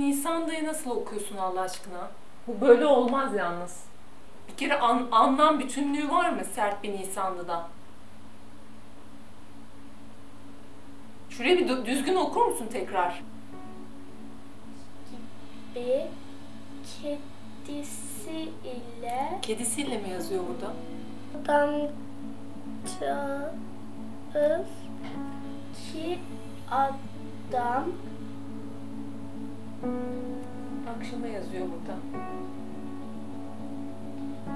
Nisan'dayı nasıl okuyorsun Allah aşkına? Bu böyle olmaz yalnız. Bir kere an- anlam bütünlüğü var mı sert bir Nisanlı'da? Şuraya bir dü- düzgün okur musun tekrar? Bir kedisi ile Kedisiyle mi yazıyor burada? adamcağız ki adam Akşama yazıyor burada.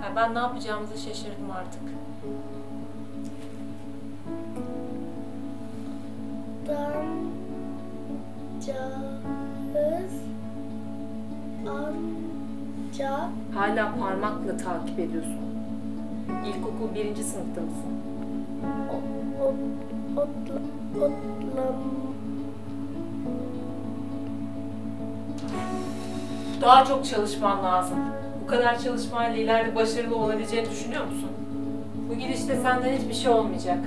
Ha, ben ne yapacağımızı şaşırdım artık. adamcağız ancak Hala parmakla takip ediyorsun. İlkokul birinci sınıfta mısın? o- o- otla, otlam Daha çok çalışman lazım. Bu kadar çalışmayla ileride başarılı olabileceğini düşünüyor musun? Bu gidişte senden hiçbir şey olmayacak.